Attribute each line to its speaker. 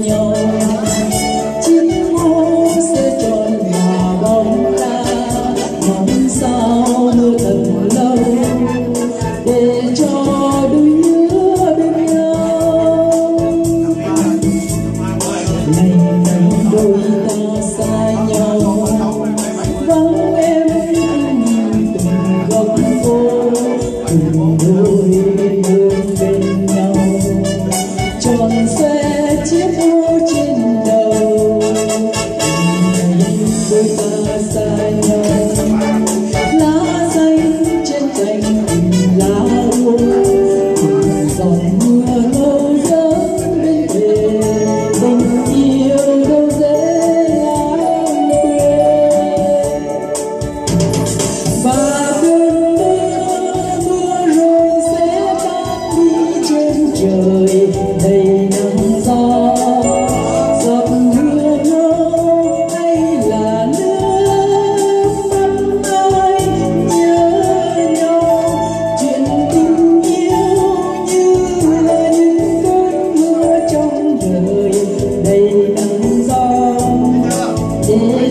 Speaker 1: 有 trời, đầy nắng gió giọt mưa ngâu hay là nước mắt ai nhớ nhau chuyện tình yêu như là những cơn mưa trong đời, đầy nắng gió yeah.